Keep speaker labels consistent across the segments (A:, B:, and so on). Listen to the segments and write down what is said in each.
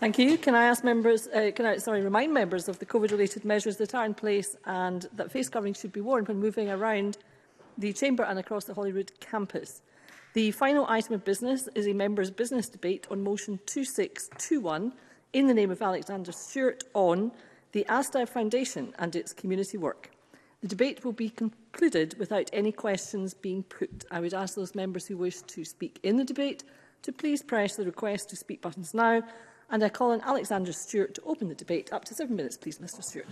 A: Thank you. Can I ask members, uh, can I sorry, remind members of the COVID-related measures that are in place and that face covering should be worn when moving around the Chamber and across the Holyrood campus. The final item of business is a members' business debate on motion 2621 in the name of Alexander Stewart on the Asda Foundation and its community work. The debate will be concluded without any questions being put. I would ask those members who wish to speak in the debate to please press the request to speak buttons now And I call on Alexander Stewart to open the debate. Up to seven minutes, please, Mr Stewart.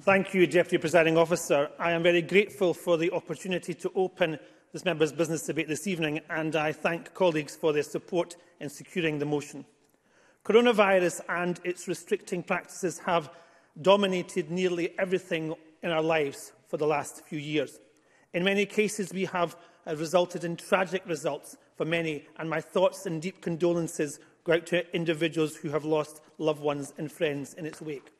B: Thank you, Deputy Presiding Officer. I am very grateful for the opportunity to open this member's business debate this evening, and I thank colleagues for their support in securing the motion. Coronavirus and its restricting practices have dominated nearly everything in our lives for the last few years. In many cases, we have resulted in tragic results for many, and my thoughts and deep condolences go out to individuals who have lost loved ones and friends in its wake.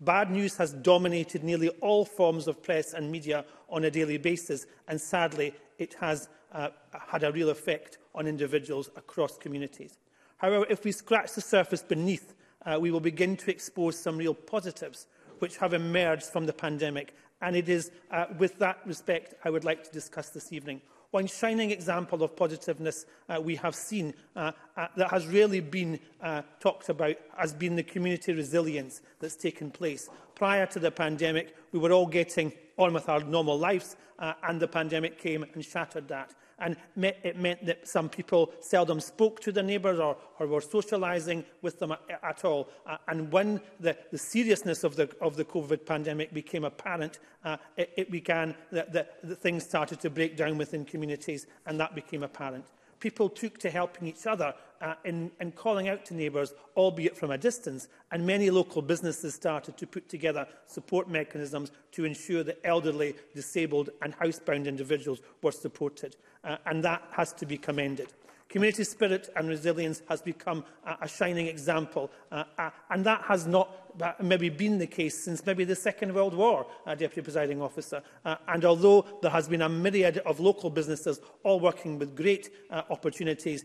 B: Bad news has dominated nearly all forms of press and media on a daily basis, and sadly, it has uh, had a real effect on individuals across communities. However, if we scratch the surface beneath, uh, we will begin to expose some real positives which have emerged from the pandemic, and it is uh, with that respect I would like to discuss this evening one shining example of positiveness uh, we have seen uh, uh, that has really been uh, talked about has been the community resilience that's taken place. Prior to the pandemic, we were all getting on with our normal lives, uh, and the pandemic came and shattered that. And it meant that some people seldom spoke to their neighbours or, or were socialising with them at, at all. Uh, and when the, the seriousness of the, of the COVID pandemic became apparent, uh, it, it began that, that, that things started to break down within communities and that became apparent people took to helping each other uh, in, in calling out to neighbours, albeit from a distance, and many local businesses started to put together support mechanisms to ensure that elderly, disabled and housebound individuals were supported. Uh, and that has to be commended. Community spirit and resilience has become a, a shining example, uh, uh, and that has not that maybe been the case since maybe the Second World War, uh, Deputy Presiding Officer. Uh, and although there has been a myriad of local businesses all working with great uh, opportunities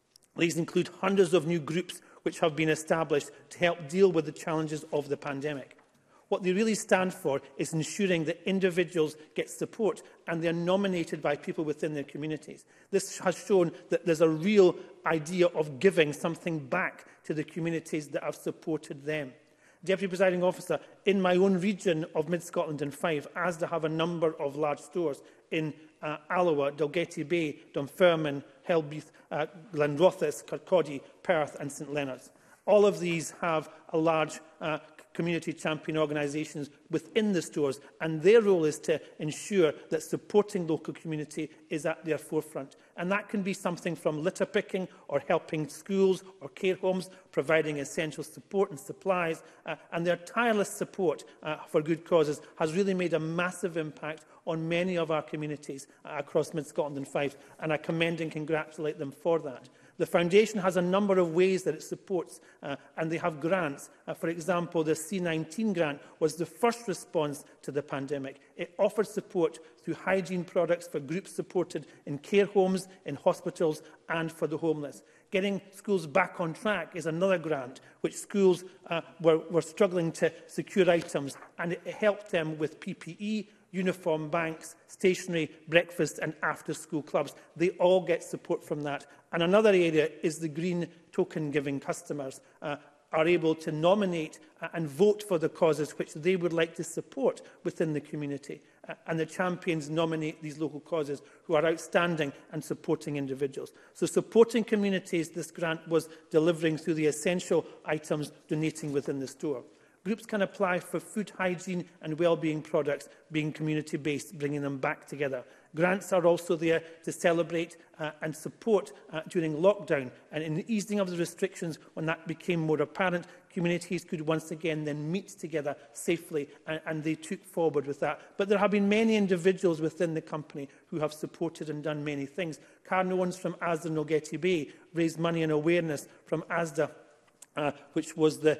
B: These include hundreds of new groups which have been established to help deal with the challenges of the pandemic. What they really stand for is ensuring that individuals get support and they are nominated by people within their communities. This has shown that there's a real idea of giving something back to the communities that have supported them. Deputy Presiding Officer, in my own region of Mid-Scotland and Fife, as they have a number of large stores in uh, Alloa, Dalgetty Bay, Dunfermline, Helbeath, uh, Glenrothes, Kirkcaldy, Perth and St Leonards. All of these have a large uh, community champion organisations within the stores and their role is to ensure that supporting local community is at their forefront. And that can be something from litter picking or helping schools or care homes, providing essential support and supplies. Uh, and their tireless support uh, for good causes has really made a massive impact on many of our communities uh, across Mid-Scotland and Fife. And I commend and congratulate them for that. The Foundation has a number of ways that it supports uh, and they have grants. Uh, for example, the C19 grant was the first response to the pandemic. It offered support through hygiene products for groups supported in care homes, in hospitals and for the homeless. Getting schools back on track is another grant which schools uh, were, were struggling to secure items and it helped them with PPE, uniform banks, stationery, breakfast and after-school clubs. They all get support from that. And another area is the green token-giving customers. Uh, are able to nominate uh, and vote for the causes which they would like to support within the community. Uh, and the champions nominate these local causes who are outstanding and supporting individuals. So supporting communities, this grant was delivering through the essential items donating within the store. Groups can apply for food hygiene and wellbeing products being community-based, bringing them back together. Grants are also there to celebrate uh, and support uh, during lockdown. And in the easing of the restrictions, when that became more apparent, communities could once again then meet together safely and, and they took forward with that. But there have been many individuals within the company who have supported and done many things. Karen Owens from ASDA Nogeti Bay raised money and awareness from ASDA uh, which was the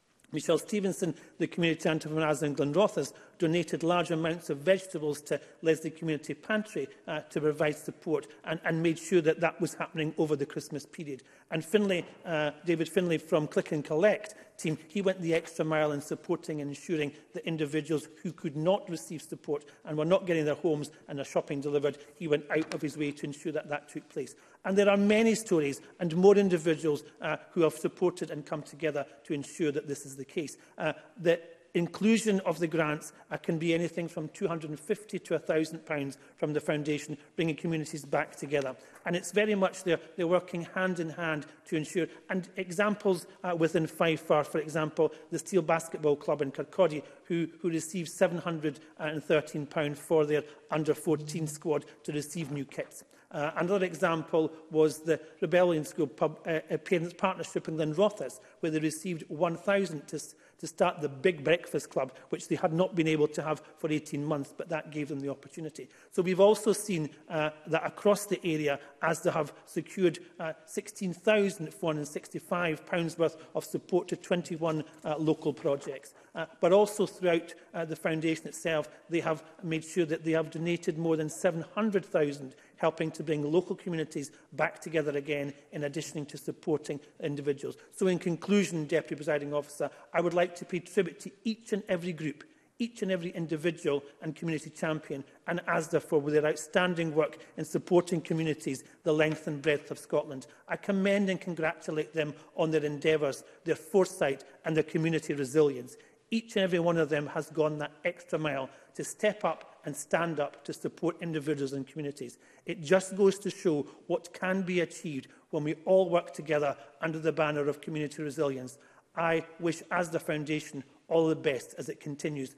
B: Michelle Stevenson, the community champion from and Glenrothes, donated large amounts of vegetables to Leslie Community Pantry uh, to provide support and, and made sure that that was happening over the Christmas period. And Finlay, uh, David Finlay from Click and Collect team, he went the extra mile in supporting and ensuring that individuals who could not receive support and were not getting their homes and their shopping delivered, he went out of his way to ensure that that took place. And there are many stories and more individuals uh, who have supported and come together to ensure that this is the case. Uh, the inclusion of the grants uh, can be anything from £250 to £1,000 from the foundation, bringing communities back together. And it's very much there, they're working hand in hand to ensure, and examples uh, within Five Far, for example, the Steel Basketball Club in Kirkcaldy, who, who received £713 for their under-14 squad to receive new kits. Uh, another example was the Rebellion School pub, uh, Parents Partnership in Glenrothes, where they received 1,000 to to start the big breakfast club, which they had not been able to have for 18 months, but that gave them the opportunity. So we've also seen uh, that across the area, as they have secured uh, £16,465 worth of support to 21 uh, local projects. Uh, but also throughout uh, the foundation itself, they have made sure that they have donated more than 700,000 helping to bring local communities back together again in addition to supporting individuals. So in conclusion, Deputy Presiding Officer, I would like to pay tribute to each and every group each and every individual and community champion and ASDA for their outstanding work in supporting communities the length and breadth of Scotland. I commend and congratulate them on their endeavours, their foresight and their community resilience. Each and every one of them has gone that extra mile to step up and stand up to support individuals and communities. It just goes to show what can be achieved when we all work together under the banner of community resilience. I wish, as the Foundation, all the best as it continues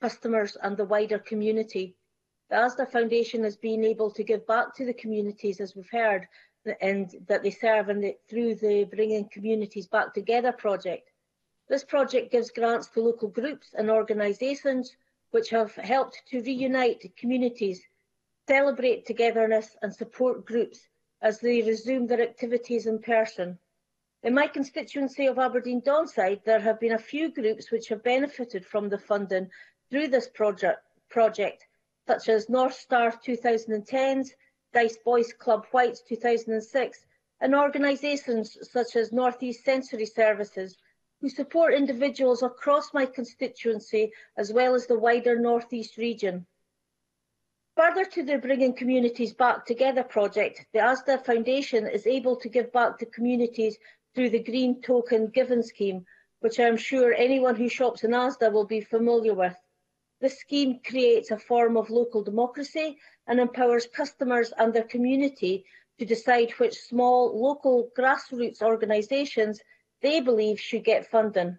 C: customers and the wider community. The ASDA Foundation has been able to give back to the communities, as we've heard, and that they serve and that through the Bringing Communities Back Together project. This project gives grants to local groups and organisations which have helped to reunite communities, celebrate togetherness and support groups as they resume their activities in person. In my constituency of Aberdeen Donside, there have been a few groups which have benefited from the funding through this project, project such as North Star 2010s, Dice Boys Club White 2006, and organisations such as North East Sensory Services, who support individuals across my constituency as well as the wider North East region. Further to the Bringing Communities Back Together project, the ASDA Foundation is able to give back to communities through the Green Token Given Scheme, which I'm sure anyone who shops in ASDA will be familiar with. The scheme creates a form of local democracy and empowers customers and their community to decide which small local grassroots organisations they believe should get funding.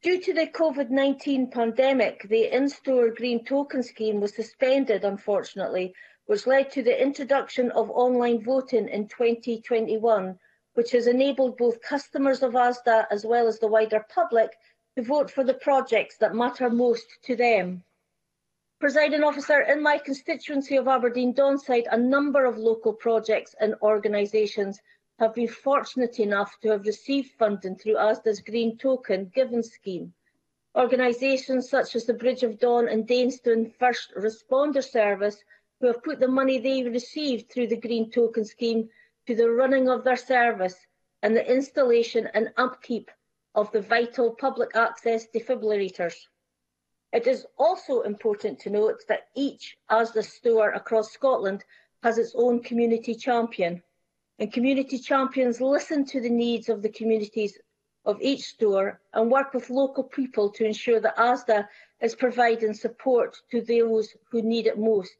C: Due to the COVID-19 pandemic, the in-store green token scheme was suspended, unfortunately, which led to the introduction of online voting in 2021, which has enabled both customers of ASDA as well as the wider public to vote for the projects that matter most to them. Presiding officer, in my constituency of Aberdeen Donside, a number of local projects and organisations have been fortunate enough to have received funding through ASDA's Green Token Given Scheme. Organisations such as the Bridge of Dawn and Daneston First Responder Service, who have put the money they received through the Green Token Scheme to the running of their service and the installation and upkeep of the vital public access defibrillators. It is also important to note that each ASDA store across Scotland has its own community champion and community champions listen to the needs of the communities of each store and work with local people to ensure that ASDA is providing support to those who need it most.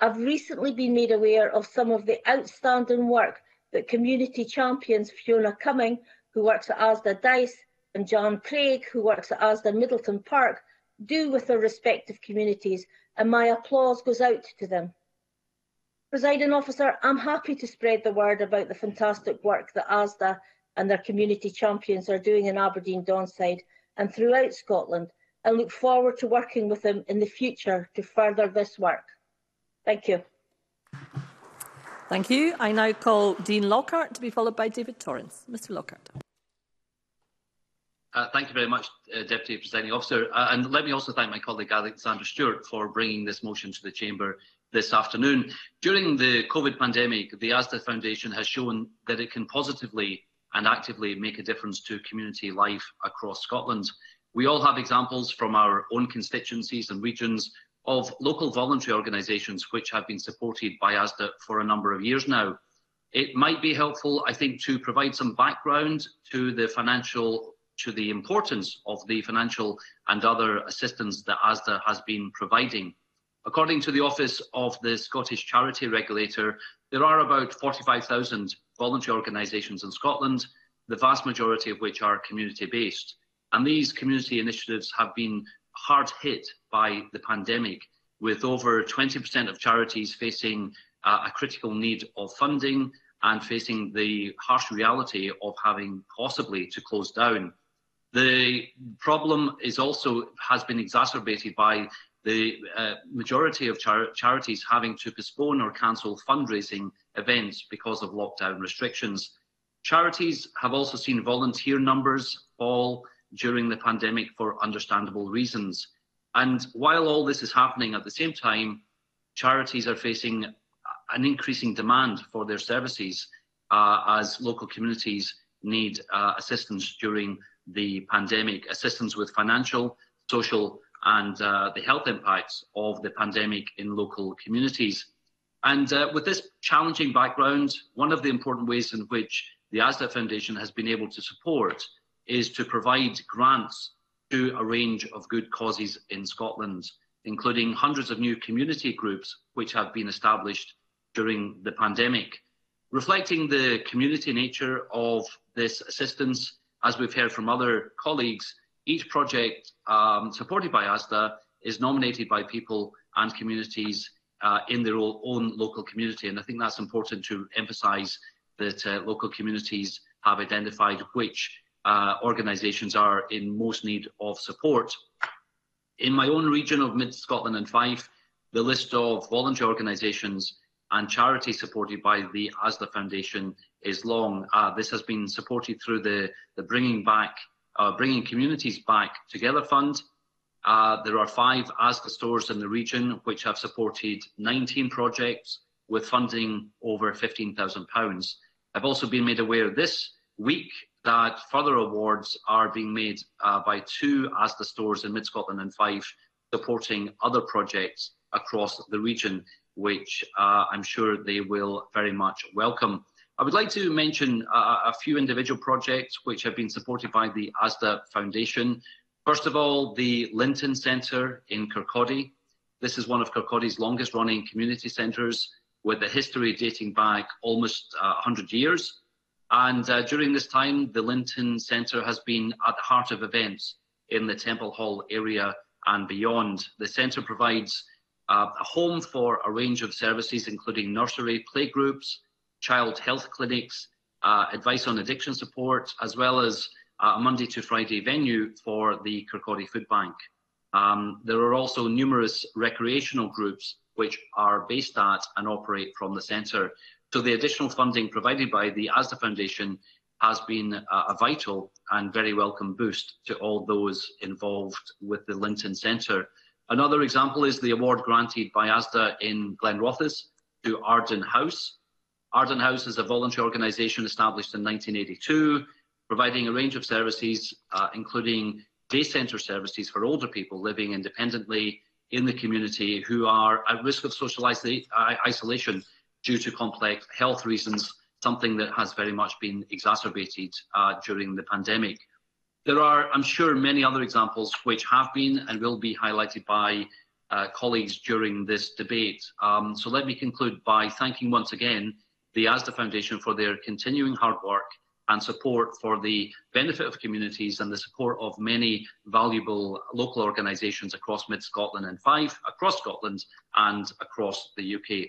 C: I've recently been made aware of some of the outstanding work that community champions Fiona Cumming, who works at ASDA Dice, and John Craig, who works at ASDA Middleton Park, do with their respective communities, and my applause goes out to them. Presiding officer, I'm happy to spread the word about the fantastic work that ASDA and their community champions are doing in Aberdeen Donside and throughout Scotland and look forward to working with them in the future to further this work. Thank you.
A: Thank you. I now call Dean Lockhart to be followed by David Torrance. Mr Lockhart.
D: Uh, thank you very much, uh, Deputy Presiding Officer. Uh, and let me also thank my colleague Alexander Stewart for bringing this motion to the Chamber this afternoon. During the COVID pandemic, the ASDA Foundation has shown that it can positively and actively make a difference to community life across Scotland. We all have examples from our own constituencies and regions of local voluntary organisations which have been supported by ASDA for a number of years now. It might be helpful, I think, to provide some background to the financial to the importance of the financial and other assistance that ASDA has been providing According to the Office of the Scottish Charity Regulator, there are about 45,000 voluntary organisations in Scotland, the vast majority of which are community based. And these community initiatives have been hard hit by the pandemic, with over 20% of charities facing uh, a critical need of funding and facing the harsh reality of having possibly to close down. The problem is also has been exacerbated by the uh, majority of char- charities having to postpone or cancel fundraising events because of lockdown restrictions. Charities have also seen volunteer numbers fall during the pandemic for understandable reasons. And while all this is happening at the same time, charities are facing an increasing demand for their services uh, as local communities need uh, assistance during the pandemic, assistance with financial, social, and uh, the health impacts of the pandemic in local communities. And uh, with this challenging background, one of the important ways in which the ASDA Foundation has been able to support is to provide grants to a range of good causes in Scotland, including hundreds of new community groups which have been established during the pandemic. Reflecting the community nature of this assistance, as we've heard from other colleagues, each project um, supported by ASDA is nominated by people and communities uh, in their own, local community. And I think that's important to emphasise that uh, local communities have identified which uh, organisations are in most need of support. In my own region of Mid Scotland and Fife, the list of voluntary organisations and charities supported by the ASDA Foundation is long. Uh, this has been supported through the, the Bringing Back uh, Bringing Communities Back Together Fund. Uh, there are five ASDA stores in the region which have supported 19 projects with funding over £15,000. I've also been made aware this week that further awards are being made uh, by two ASDA stores in Mid Scotland and five supporting other projects across the region, which uh, I'm sure they will very much welcome. I would like to mention a, a few individual projects which have been supported by the ASDA Foundation. First of all, the Linton Centre in Kirkcaldy. This is one of Kirkcaldy's longest running community centres with a history dating back almost uh, 100 years. And uh, during this time, the Linton Centre has been at the heart of events in the Temple Hall area and beyond. The centre provides uh, a home for a range of services, including nursery, playgroups, child health clinics, uh, advice on addiction support, as well as uh, a Monday to Friday venue for the Kirkcaldy Food Bank. Um, there are also numerous recreational groups which are based at and operate from the centre. So the additional funding provided by the ASDA Foundation has been a, a vital and very welcome boost to all those involved with the Linton Centre. Another example is the award granted by ASDA in Glenrothes to Arden House, Arden House is a voluntary organisation established in 1982, providing a range of services, uh, including day centre services for older people living independently in the community who are at risk of social isolation due to complex health reasons, something that has very much been exacerbated uh, during the pandemic. There are, I'm sure, many other examples which have been and will be highlighted by uh, colleagues during this debate. Um, so let me conclude by thanking once again the ASDA Foundation for their continuing hard work and support for the benefit of communities and the support of many valuable local organisations across mid Scotland and five across Scotland and across the UK.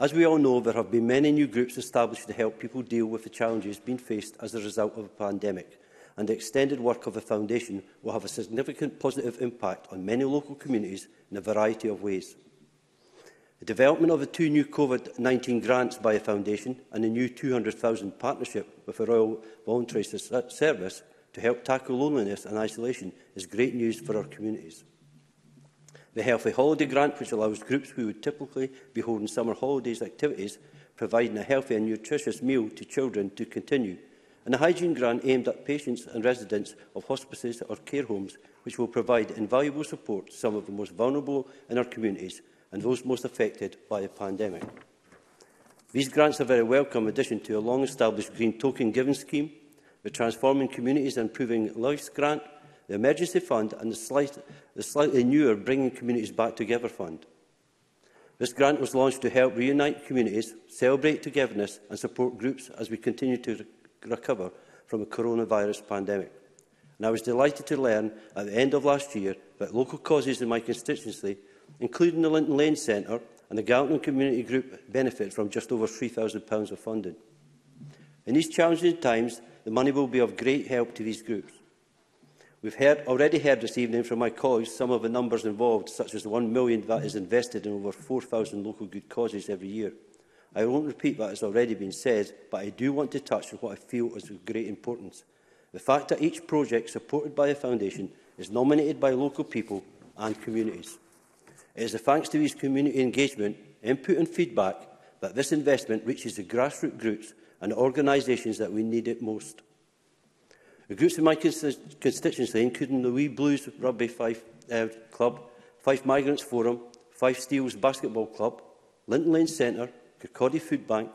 E: As we all know, there have been many new groups established to help people deal with the challenges being faced as a result of the pandemic, and the extended work of the Foundation will have a significant positive impact on many local communities in a variety of ways. The development of the two new COVID-19 grants by the Foundation and the new 200,000 partnership with the Royal Voluntary Service to help tackle loneliness and isolation is great news for our communities. The Healthy Holiday Grant, which allows groups who would typically be holding summer holidays activities, providing a healthy and nutritious meal to children to continue, and the hygiene grant aimed at patients and residents of hospices or care homes, which will provide invaluable support to some of the most vulnerable in our communities and those most affected by the pandemic. These grants are a very welcome addition to a long-established green token giving scheme, the Transforming Communities and Improving Lives grant, the Emergency Fund and the, slight, the slightly newer Bringing Communities Back Together Fund. This grant was launched to help reunite communities, celebrate togetherness and support groups as we continue to re recover from the coronavirus pandemic. And I was delighted to learn at the end of last year that local causes in my constituency, including the Linton Lane Centre and the Galton Community Group, benefit from just over £3,000 of funding. In these challenging times, the money will be of great help to these groups. We've heard, already heard this evening from my colleagues some of the numbers involved, such as the 1 million that is invested in over 4,000 local good causes every year. I won't repeat what has already been said, but I do want to touch on what I feel is of great importance. The fact that each project supported by the Foundation is nominated by local people and communities. It is thanks to these community engagement, input and feedback that this investment reaches the grassroots groups and organisations that we need it most. The groups in my constituency, including the Wee Blues Rugby Fife uh, Club, Fife Migrants Forum, Fife Steels Basketball Club, Linton Lane Centre, Kirkcaldy Food Bank,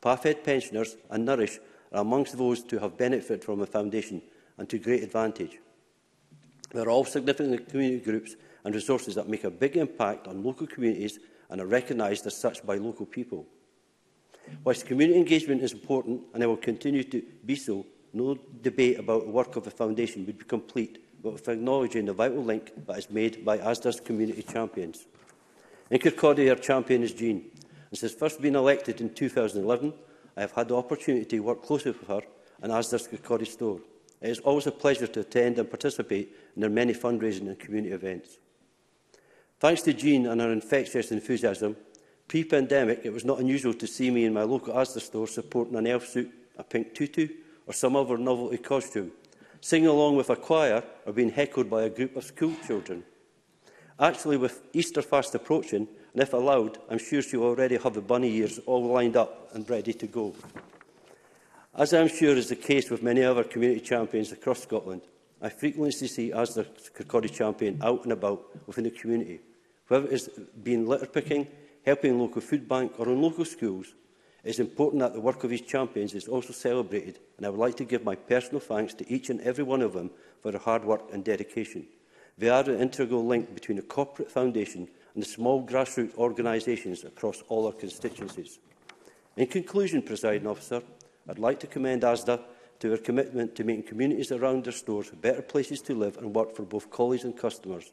E: Parfed Pensioners and Nourish are amongst those to have benefited from the Foundation and to great advantage. There are all significant community groups and resources that make a big impact on local communities and are recognised as such by local people. Whilst community engagement is important, and I will continue to be so, no debate about the work of the Foundation would be complete but with acknowledging the vital link that is made by ASDA's community champions. In Kirkcaldy, our champion is Jean. And since first being elected in 2011, I have had the opportunity to work closely with her and ASDA's Kirkcaldy store. It is always a pleasure to attend and participate in their many fundraising and community events. Thanks to Jean and her infectious enthusiasm, Pre-pandemic, it was not unusual to see me in my local Asda store supporting an elf suit, a pink tutu or some other novelty costume, singing along with a choir or being heckled by a group of school children. Actually, with Easter fast approaching, and if allowed, I'm sure she'll already have the bunny ears all lined up and ready to go. As I'm sure is the case with many other community champions across Scotland, I frequently see Asda Kirkcaldy champion out and about within the community, whether it is being litter picking, helping local food bank or in local schools, it is important that the work of these champions is also celebrated and I would like to give my personal thanks to each and every one of them for their hard work and dedication. They are an integral link between the corporate foundation and the small grassroots organisations across all our constituencies. In conclusion, Presiding Officer, I'd like to commend ASDA to their commitment to making communities around their stores better places to live and work for both colleagues and customers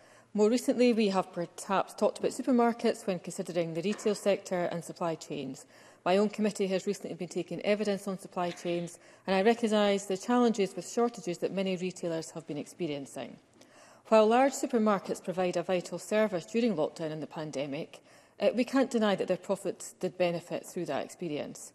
F: More recently, we have perhaps talked about supermarkets when considering the retail sector and supply chains. My own committee has recently been taking evidence on supply chains and I recognise the challenges with shortages that many retailers have been experiencing. While large supermarkets provide a vital service during lockdown and the pandemic, uh, we can't deny that their profits did benefit through that experience.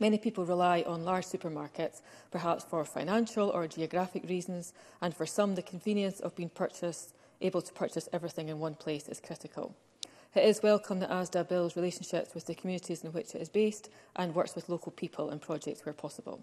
F: Many people rely on large supermarkets, perhaps for financial or geographic reasons, and for some the convenience of being purchased, able to purchase everything in one place is critical. It is welcome that ASDA builds relationships with the communities in which it is based and works with local people and projects where possible.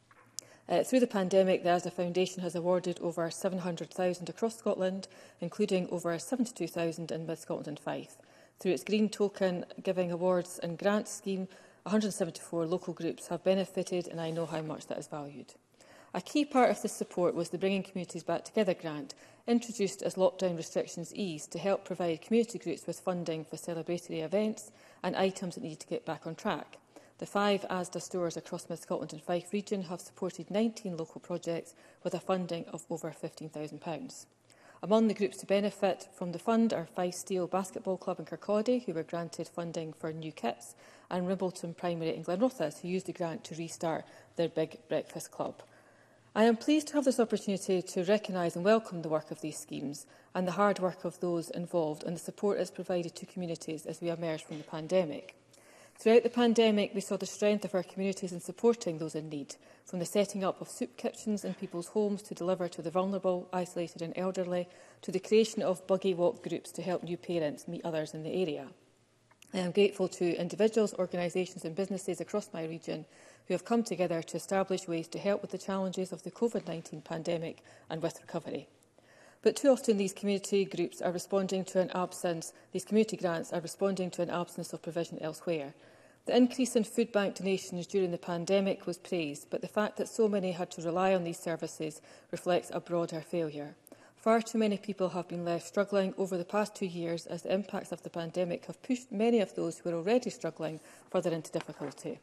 F: Uh, through the pandemic, the ASDA Foundation has awarded over 700,000 across Scotland, including over 72,000 in Mid Scotland and Fife. Through its Green Token Giving Awards and Grant scheme, 174 local groups have benefited and I know how much that is valued. A key part of this support was the Bringing Communities Back Together grant, introduced as lockdown restrictions eased to help provide community groups with funding for celebratory events and items that need to get back on track. The five ASDA stores across Mid Scotland and Fife region have supported 19 local projects with a funding of over £15,000. Among the groups to benefit from the fund are Five Steel Basketball Club in Kirkcaldy, who were granted funding for new kits, and Rimbleton Primary in Glenrothes, who used the grant to restart their Big Breakfast Club. I am pleased to have this opportunity to recognise and welcome the work of these schemes and the hard work of those involved and the support it has provided to communities as we emerge from the pandemic. Throughout the pandemic, we saw the strength of our communities in supporting those in need, from the setting up of soup kitchens in people's homes to deliver to the vulnerable, isolated and elderly, to the creation of buggy walk groups to help new parents meet others in the area. I am grateful to individuals, organisations and businesses across my region who have come together to establish ways to help with the challenges of the COVID-19 pandemic and with recovery. But too often these community groups are responding to an absence, these community grants are responding to an absence of provision elsewhere. The increase in food bank donations during the pandemic was praised, but the fact that so many had to rely on these services reflects a broader failure. Far too many people have been left struggling over the past two years as the impacts of the pandemic have pushed many of those who are already struggling further into difficulty.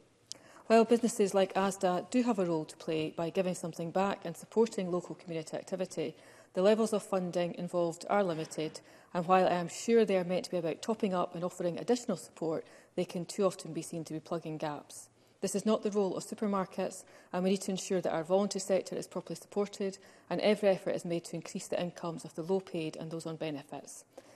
F: While businesses like ASDA do have a role to play by giving something back and supporting local community activity, The levels of funding involved are limited, and while I am sure they are meant to be about topping up and offering additional support, they can too often be seen to be plugging gaps. This is not the role of supermarkets, and we need to ensure that our voluntary sector is properly supported and every effort is made to increase the incomes of the low-paid and those on benefits.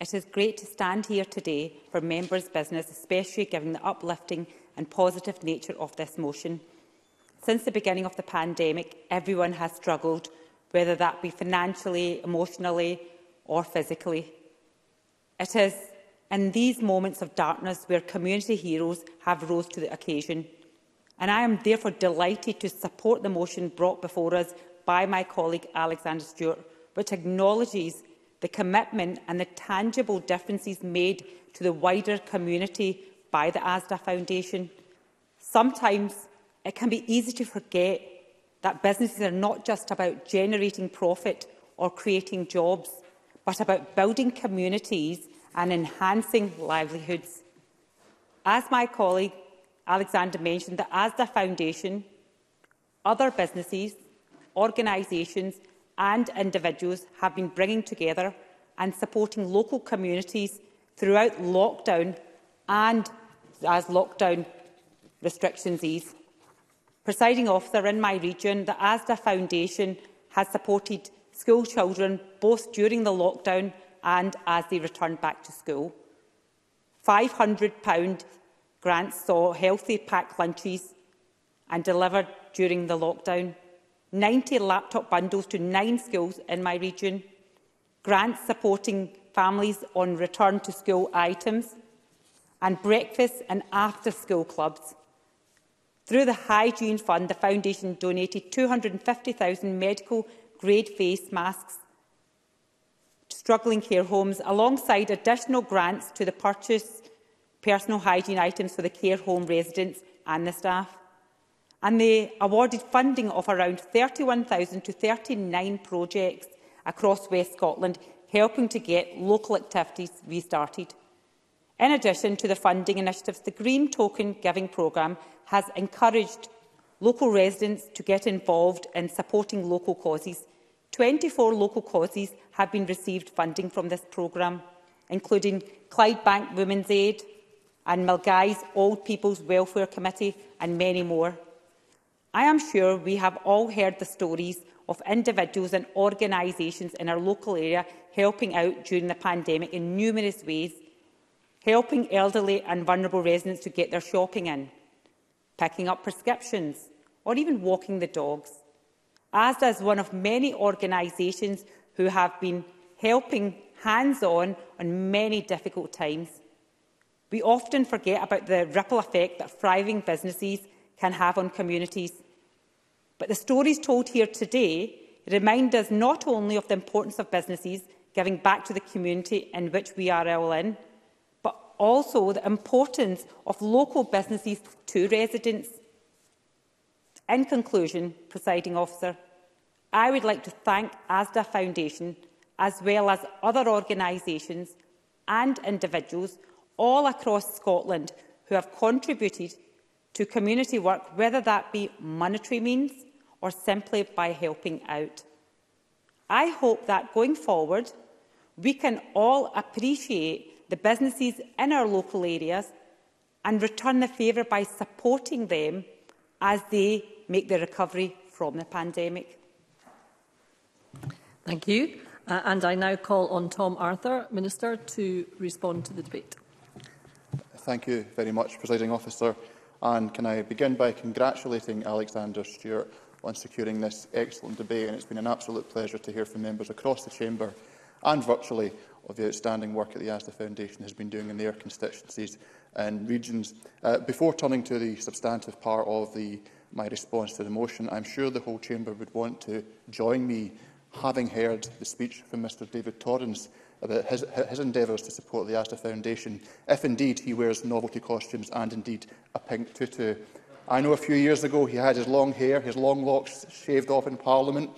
G: It is great to stand here today for members' business, especially given the uplifting and positive nature of this motion. Since the beginning of the pandemic, everyone has struggled, whether that be financially, emotionally or physically. It is in these moments of darkness where community heroes have rose to the occasion – and I am therefore delighted to support the motion brought before us by my colleague Alexander Stewart, which acknowledges the commitment and the tangible differences made to the wider community by the ASDA Foundation. Sometimes it can be easy to forget that businesses are not just about generating profit or creating jobs, but about building communities and enhancing livelihoods. As my colleague Alexander mentioned that as the Foundation, other businesses, organisations and individuals have been bringing together and supporting local communities throughout lockdown and as lockdown restrictions ease. Presiding officer in my region, the ASDA Foundation has supported school children both during the lockdown and as they returned back to school. £500 grants saw healthy packed lunches and delivered during the lockdown. 90 laptop bundles to nine schools in my region. Grants supporting families on return to school items and breakfast and after school clubs. Through the Hygiene Fund, the Foundation donated 250,000 medical grade face masks to struggling care homes, alongside additional grants to the purchase personal hygiene items for the care home residents and the staff. And they awarded funding of around 31,000 to 39 projects across West Scotland, helping to get local activities restarted. In addition to the funding initiatives, the Green Token Giving programme has encouraged local residents to get involved in supporting local causes. 24 local causes have been received funding from this programme, including Clydebank Women's Aid, and Mulgai's Old People's Welfare Committee and many more. I am sure we have all heard the stories of individuals and organisations in our local area helping out during the pandemic in numerous ways, helping elderly and vulnerable residents to get their shopping in, picking up prescriptions or even walking the dogs. As is one of many organisations who have been helping hands-on on many difficult times. We often forget about the ripple effect that thriving businesses can have on communities. But the stories told here today remind us not only of the importance of businesses giving back to the community in which we are all in, but also the importance of local businesses to residents. In conclusion, presiding officer, I would like to thank ASDA Foundation as well as other organisations and individuals all across Scotland who have contributed to community work, whether that be monetary means or simply by helping out. I hope that going forward, we can all appreciate the businesses in our local areas and return the favour by supporting them as they make their recovery from the pandemic.
A: Thank you. Uh, and I now call on Tom Arthur, Minister, to respond to the debate.
H: Thank you very much, Presiding Officer. And can I begin by congratulating Alexander Stewart on securing this excellent debate. And it's been an absolute pleasure to hear from members across the Chamber and virtually of the outstanding work that the ASDA Foundation has been doing in their constituencies and regions. Uh, before turning to the substantive part of the, my response to the motion, I'm sure the whole Chamber would want to join me having heard the speech from Mr David Torrance about his, his endeavours to support the Asda Foundation, if indeed he wears novelty costumes and indeed a pink tutu. I know a few years ago he had his long hair, his long locks shaved off in Parliament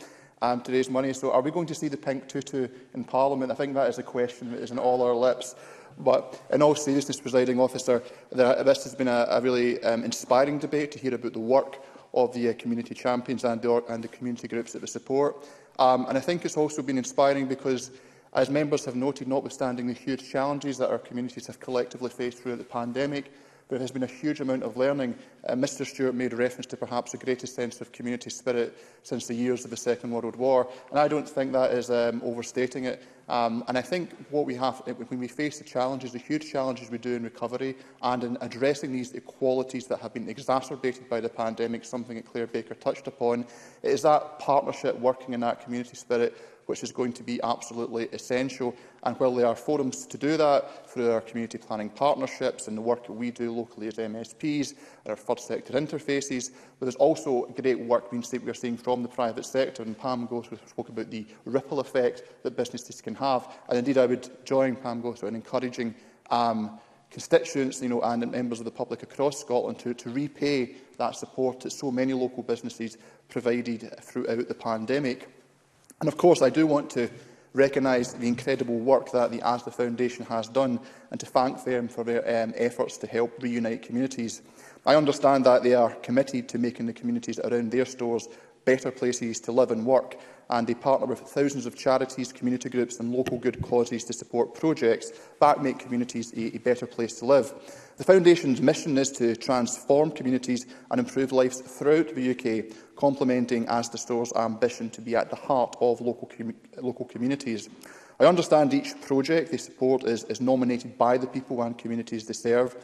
H: um, to raise money. So are we going to see the pink tutu in Parliament? I think that is the question that is on all our lips. But in all seriousness, presiding officer, there, this has been a, a really um, inspiring debate to hear about the work of the uh, community champions and the, and the community groups that we support. Um, and I think it's also been inspiring because As members have noted, notwithstanding the huge challenges that our communities have collectively faced throughout the pandemic, there has been a huge amount of learning. Uh, Mr Stewart made reference to perhaps the greatest sense of community spirit since the years of the Second World War, and I don't think that is um, overstating it. Um, and I think what we have, uh, when we face the challenges, the huge challenges we do in recovery and in addressing these inequalities that have been exacerbated by the pandemic, something that Claire Baker touched upon, is that partnership working in that community spirit which is going to be absolutely essential. And while there are forums to do that through our community planning partnerships and the work that we do locally as MSPs, our third sector interfaces, but there's also great work being we are seeing from the private sector. And Pam Goss spoke about the ripple effect that businesses can have. And indeed, I would join Pam Gosser in encouraging um, constituents you know, and members of the public across Scotland to, to repay that support that so many local businesses provided throughout the pandemic. And of course, I do want to recognise the incredible work that the ASDA Foundation has done and to thank them for their um, efforts to help reunite communities. I understand that they are committed to making the communities around their stores better places to live and work, and they partner with thousands of charities, community groups and local good causes to support projects that make communities a, a better place to live. The Foundation's mission is to transform communities and improve lives throughout the UK, complementing Asda Store's ambition to be at the heart of local, com local communities. I understand each project they support is, is nominated by the people and communities they serve,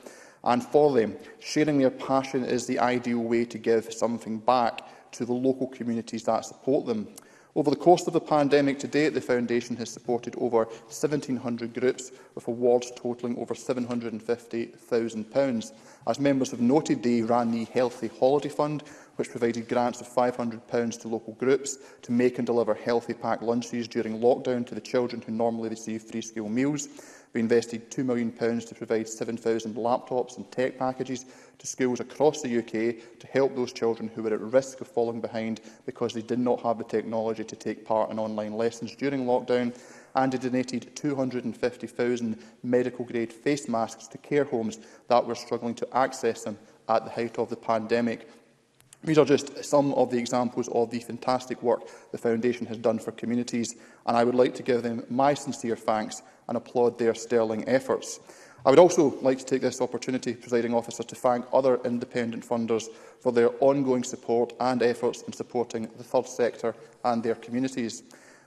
H: and for them, sharing their passion is the ideal way to give something back to the local communities that support them. Over the course of the pandemic to date, the Foundation has supported over 1,700 groups with awards totalling over £750,000. As members have noted, ran the Healthy Holiday Fund, which provided grants of £500 to local groups to make and deliver healthy packed lunches during lockdown to the children who normally receive free school meals, We invested £2 million to provide 7,000 laptops and tech packages to schools across the UK to help those children who were at risk of falling behind because they did not have the technology to take part in online lessons during lockdown and it donated 250,000 medical-grade face masks to care homes that were struggling to access them at the height of the pandemic. These are just some of the examples of the fantastic work the Foundation has done for communities and I would like to give them my sincere thanks and applaud their sterling efforts. I would also like to take this opportunity, presiding officer, to thank other independent funders for their ongoing support and efforts in supporting the third sector and their communities.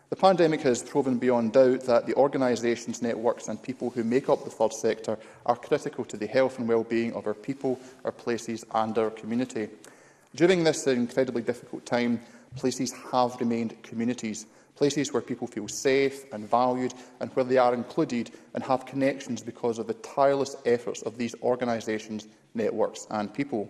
H: The pandemic has proven beyond doubt that the organisations, networks and people who make up the third sector are critical to the health and well-being of our people, our places and our community. During this incredibly difficult time, places have remained communities places where people feel safe and valued and where they are included and have connections because of the tireless efforts of these organisations, networks and people.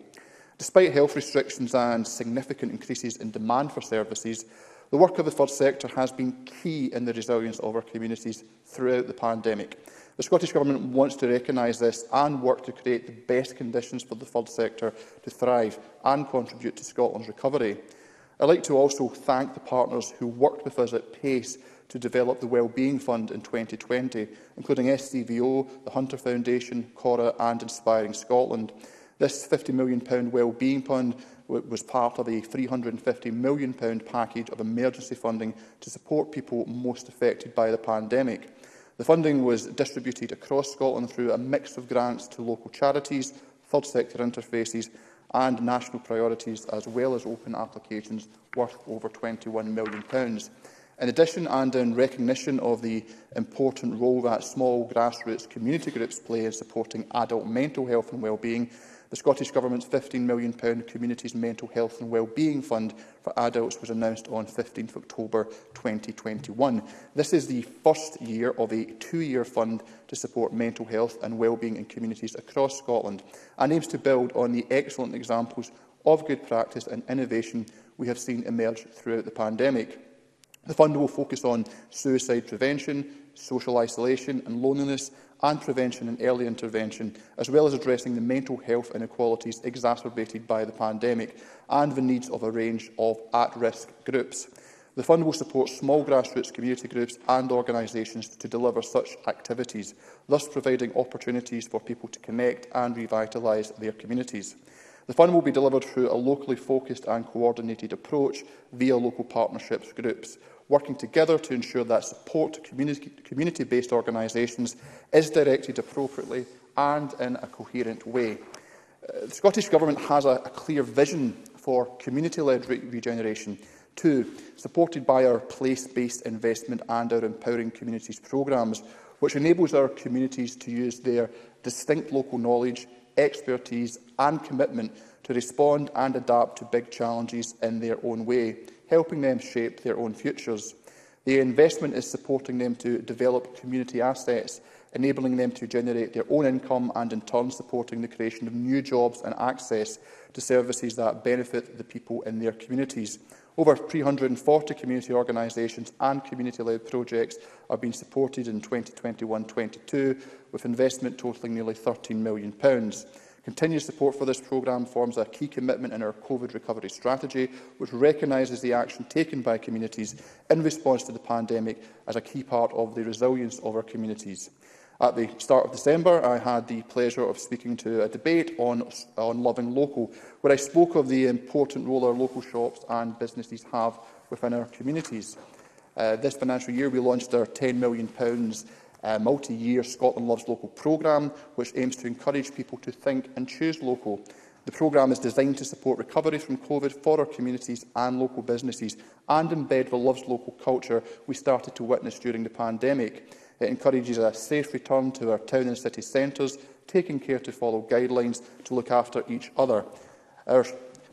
H: Despite health restrictions and significant increases in demand for services, the work of the third sector has been key in the resilience of our communities throughout the pandemic. The Scottish Government wants to recognise this and work to create the best conditions for the third sector to thrive and contribute to Scotland's recovery. I'd like to also thank the partners who worked with us at PACE to develop the Wellbeing Fund in 2020, including SCVO, the Hunter Foundation, Cora and Inspiring Scotland. This £50 million Wellbeing Fund was part of a £350 million package of emergency funding to support people most affected by the pandemic. The funding was distributed across Scotland through a mix of grants to local charities, third sector interfaces and national priorities, as well as open applications worth over £21 million. In addition, and in recognition of the important role that small grassroots community groups play in supporting adult mental health and wellbeing, The Scottish Government's £15 million Communities Mental Health and Wellbeing Fund for Adults was announced on 15 October 2021. This is the first year of a two-year fund to support mental health and wellbeing in communities across Scotland and aims to build on the excellent examples of good practice and innovation we have seen emerge throughout the pandemic. The fund will focus on suicide prevention, social isolation and loneliness, and prevention and early intervention, as well as addressing the mental health inequalities exacerbated by the pandemic and the needs of a range of at-risk groups. The fund will support small grassroots community groups and organisations to deliver such activities, thus providing opportunities for people to connect and revitalise their communities. The fund will be delivered through a locally focused and coordinated approach via local partnerships groups working together to ensure that support to community-based organisations is directed appropriately and in a coherent way. Uh, the Scottish Government has a, a clear vision for community-led re regeneration. too, supported by our place-based investment and our Empowering Communities programmes, which enables our communities to use their distinct local knowledge, expertise and commitment to respond and adapt to big challenges in their own way helping them shape their own futures. The investment is supporting them to develop community assets, enabling them to generate their own income and in turn supporting the creation of new jobs and access to services that benefit the people in their communities. Over 340 community organisations and community-led projects have been supported in 2021-22 with investment totalling nearly £13 million. Continued support for this programme forms a key commitment in our COVID recovery strategy, which recognises the action taken by communities in response to the pandemic as a key part of the resilience of our communities. At the start of December, I had the pleasure of speaking to a debate on, on Loving Local, where I spoke of the important role our local shops and businesses have within our communities. Uh, this financial year, we launched our £10 million uh, multi-year Scotland Loves Local programme, which aims to encourage people to think and choose local. The programme is designed to support recovery from COVID for our communities and local businesses and embed the Loves Local culture we started to witness during the pandemic. It encourages a safe return to our town and city centres, taking care to follow guidelines to look after each other. Our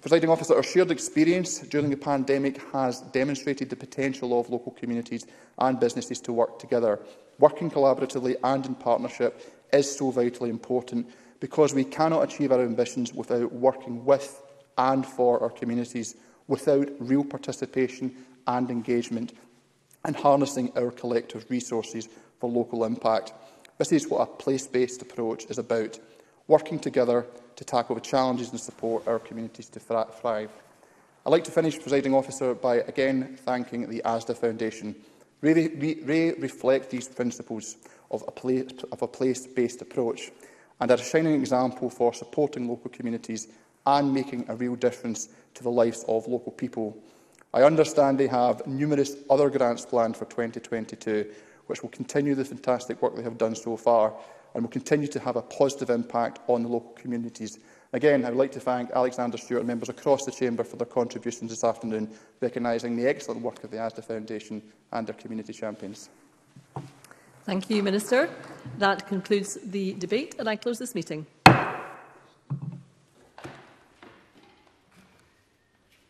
H: Presiding officer, our shared experience during the pandemic has demonstrated the potential of local communities and businesses to work together. Working collaboratively and in partnership is so vitally important because we cannot achieve our ambitions without working with and for our communities, without real participation and engagement, and harnessing our collective resources for local impact. This is what a place-based approach is about, working together to tackle the challenges and support our communities to thrive. I'd like to finish, presiding officer, by again thanking the ASDA Foundation. Really, they, they reflect these principles of a, place, of a place-based approach and are a shining example for supporting local communities and making a real difference to the lives of local people. I understand they have numerous other grants planned for 2022, which will continue the fantastic work they have done so far and will continue to have a positive impact on the local communities. Again, I would like to thank Alexander Stewart and members across the Chamber for their contributions this afternoon, recognising the excellent work of the ASDA Foundation and their community champions.
A: Thank you, Minister. That concludes the debate and I close this meeting.